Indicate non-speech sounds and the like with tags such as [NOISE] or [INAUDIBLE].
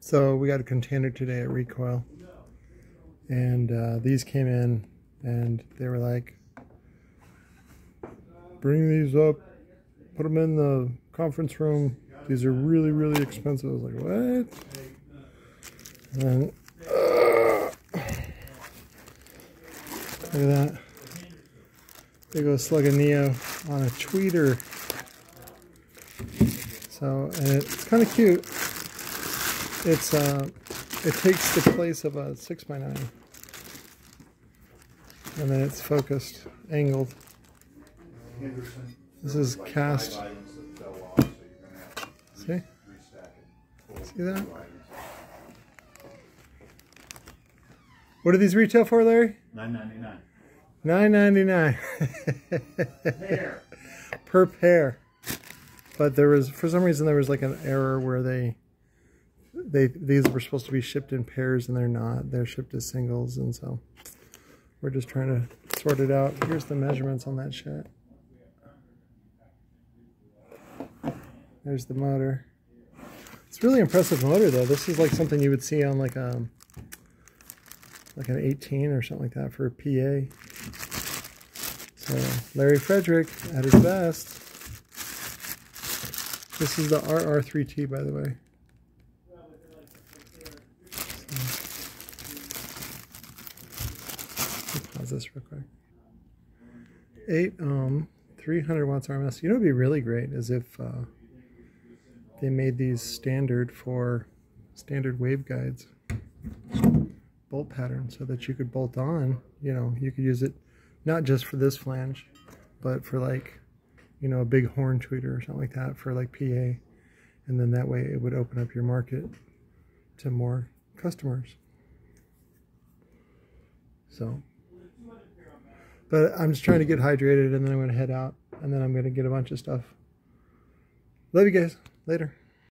So we got a container today at Recoil, and uh, these came in, and they were like, "Bring these up, put them in the conference room. These are really, really expensive." I was like, "What?" And uh, look at that. Big old slug of Neo on a tweeter. So, and it's kind of cute. It's uh, it takes the place of a six by nine, and then it's focused, angled. This is cast. See? See that? What do these retail for, Larry? Nine ninety nine. Nine ninety nine. [LAUGHS] Per pair. But there was, for some reason, there was like an error where they, they these were supposed to be shipped in pairs and they're not. They're shipped as singles, and so we're just trying to sort it out. Here's the measurements on that shit. There's the motor. It's really impressive motor though. This is like something you would see on like a like an 18 or something like that for a PA. So Larry Frederick at his best. This is the RR3T, by the way. This real quick. 8 ohm, 300 watts RMS. You know would be really great is if uh, they made these standard for standard waveguides bolt pattern so that you could bolt on, you know, you could use it not just for this flange, but for like, you know, a big horn tweeter or something like that for like PA. And then that way it would open up your market to more customers. So, but I'm just trying to get hydrated and then I'm going to head out and then I'm going to get a bunch of stuff. Love you guys. Later.